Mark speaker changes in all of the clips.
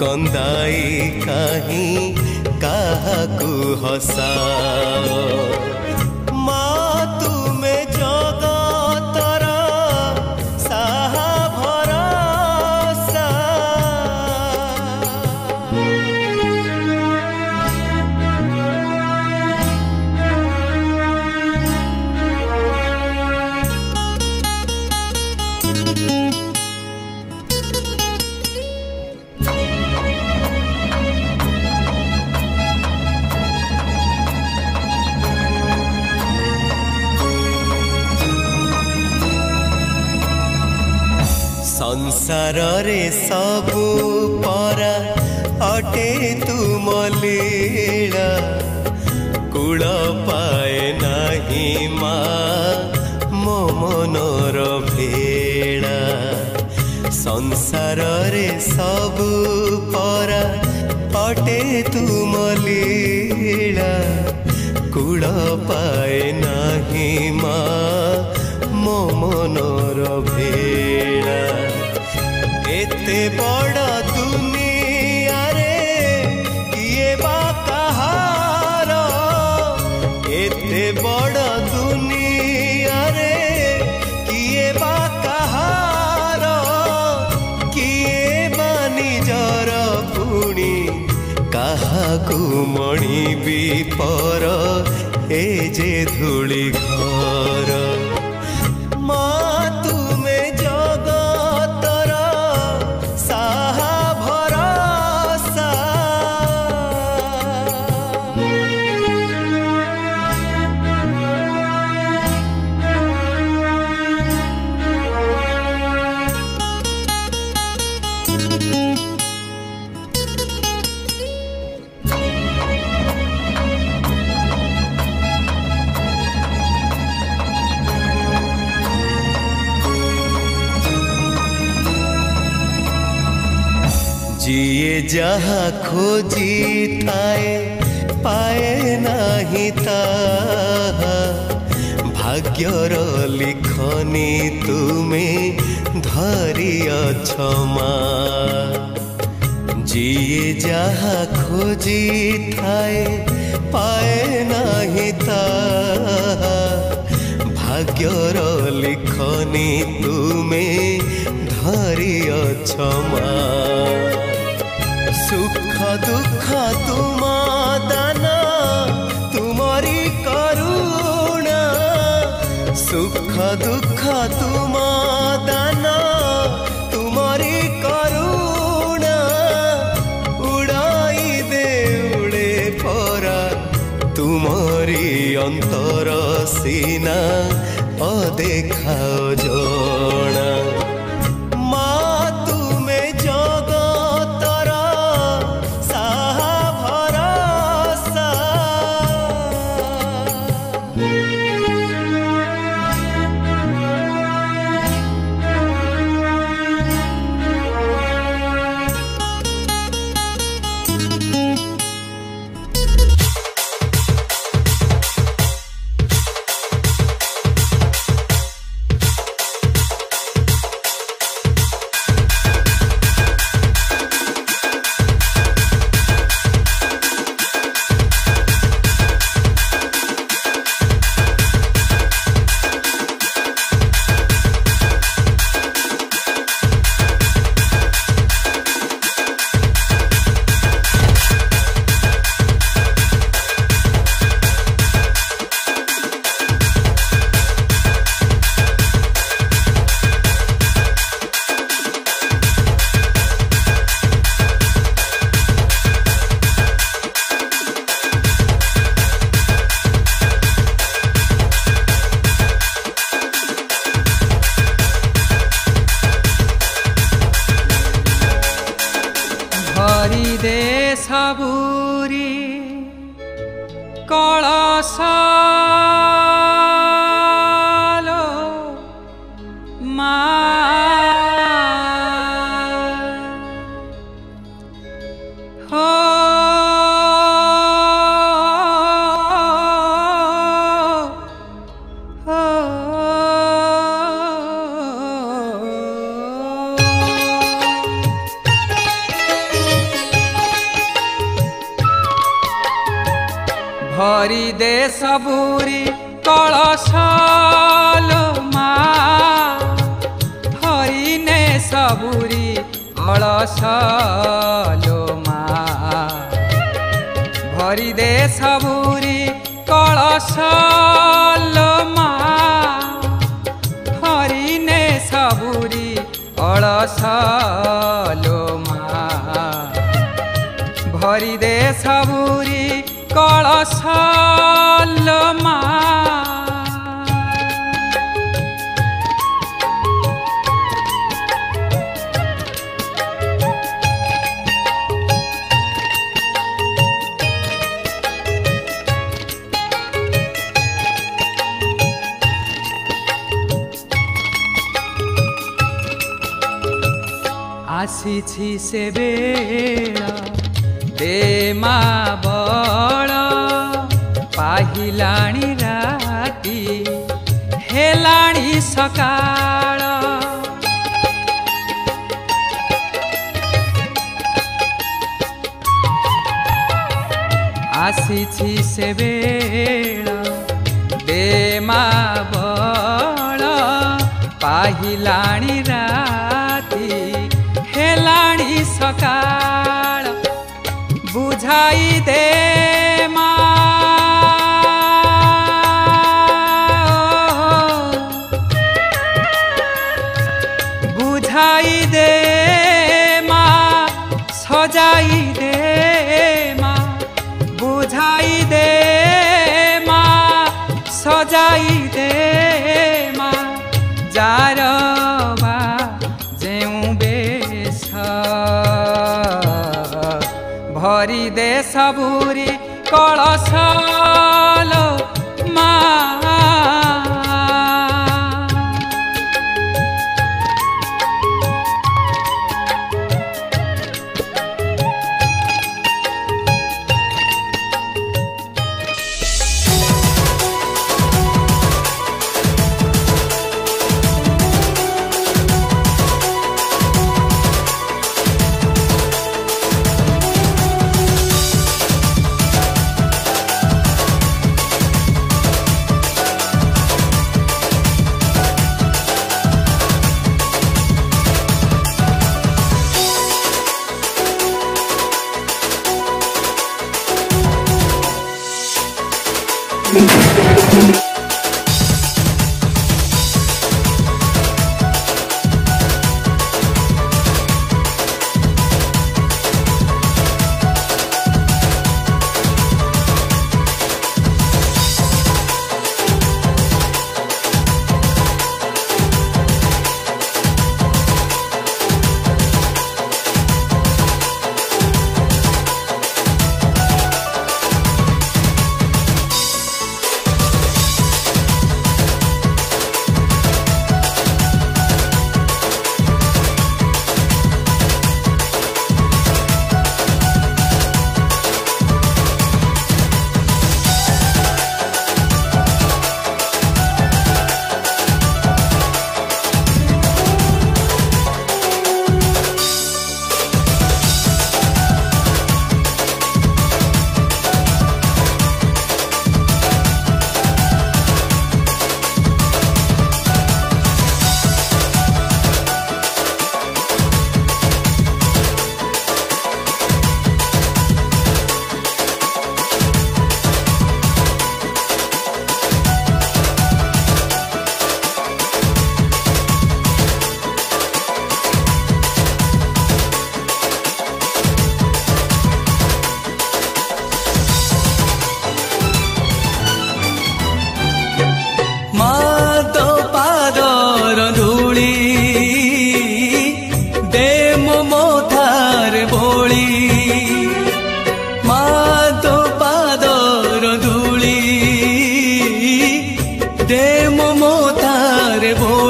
Speaker 1: कन्दाई काहीँ काहाको हसा संसारे सब परा अटे तु पाए नाही मानर भेडा रे सब परा अटे नाही कूपा मन भेडा এতে বড় তুমি আরে কিয়ে বা কাহার এতে বড় তুমি আরে কিয়ে বা কাহার কিয়ে বা নিজর পুଣି কাহাକୁ ମଣିବି ପର যিয়ে যাহা খোঁজি থায়ে পায়ে নাহি তাহা ভাগ্যর লিখনি তুমি ধরিয়ছ মা যিয়ে যাহা খোঁজি থায়ে পায়ে নাহি তাহা ভাগ্যর লিখনি তুমি ধরিয়ছ মা সুখ দুঃখ তোমাদানা তোমারি করুণা সুখ দুঃখ তোমাদানা তোমারি করুণা উড়াই দে উড়ে পরা তোমারি অন্তর সিনা অদেখা জনা
Speaker 2: ପୁରୀ କଳସଲ ମା ଧରିନେ ସବୁରି ଅଳସଲ ମା ଭରିଦେ ସବୁରି କଳସଲ ମା ଧରିନେ ସବୁରି ଅଳସଲ आसि छिसे बेल, देमा बढ़, पाहि राति, हे लाणी सकाळ, आसि छिसे बेल, देमा बढ़, पाहि राति, बुझाई दे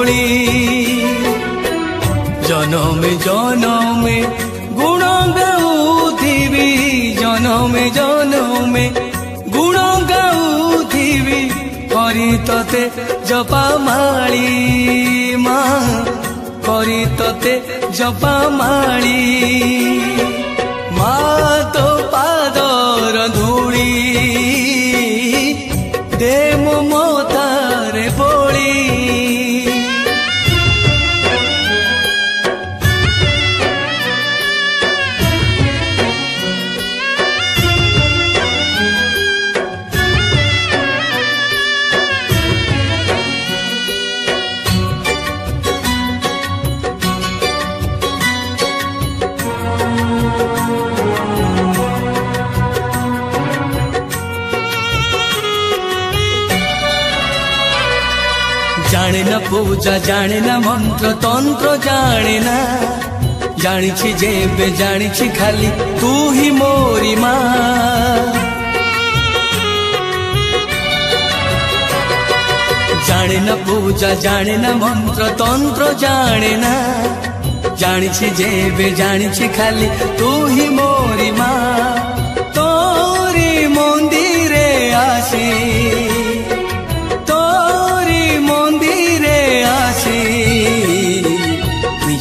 Speaker 3: ধুলি জনমে জনমে গুণ গাউথিবি জনমে জনমে গুণ গাউথিবি হরি তে জপা মালি মা হরি তে জপা মালি মা তো পাদর ধূলি দে মো তারে বলি জানে না পূজা জানে না মন্ত্র তন্ত্র জানে না জানিছি যেবে জানিছি খালি তুই মোরি মা জানে না পূজা জানে না মন্ত্র তন্ত্র জানে না জানিছি যেবে জানিছি খালি তুই মোরি মা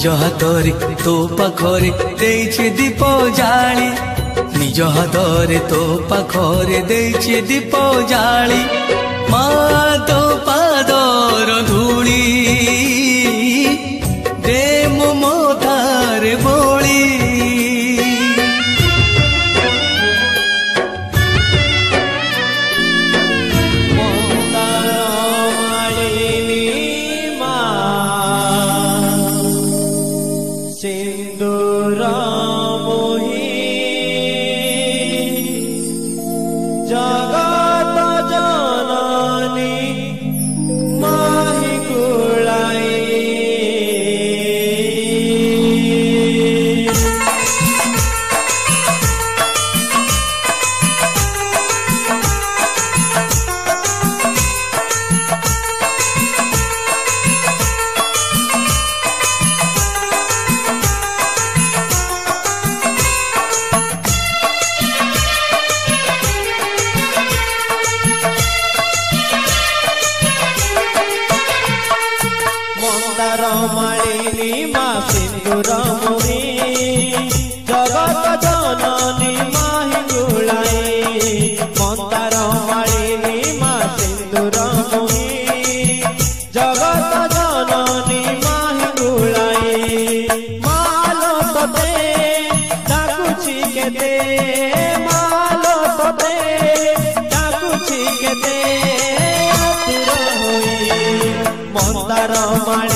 Speaker 3: ନିଜ ହାତରେ ତୋ ପାଖରେ ଦେଇଛି ଦୀପ ଜାଳି ନିଜ ହାତରେ ତୋ ପାଖରେ ଦେଇଛି ଦୀପ ଜାଳି ମା ତୋ ପାଦର ଧୂଳି
Speaker 4: তার মাল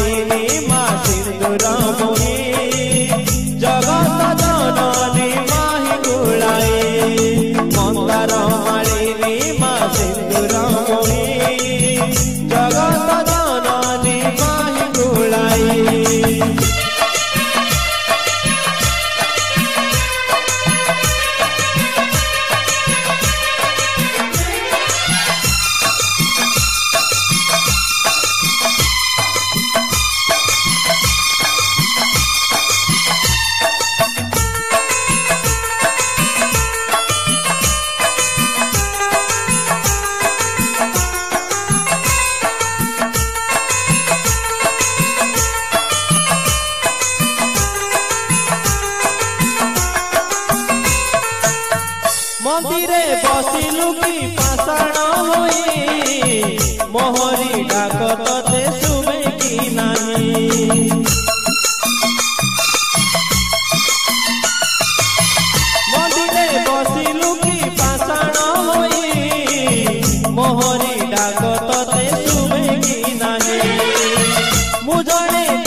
Speaker 4: की पाषाण होई मोहरी डाकत ते सुबे की नाही मंदिरे बसिलु की पाषाण होई मोहरी डाकत ते सुबे की नाही मु जणे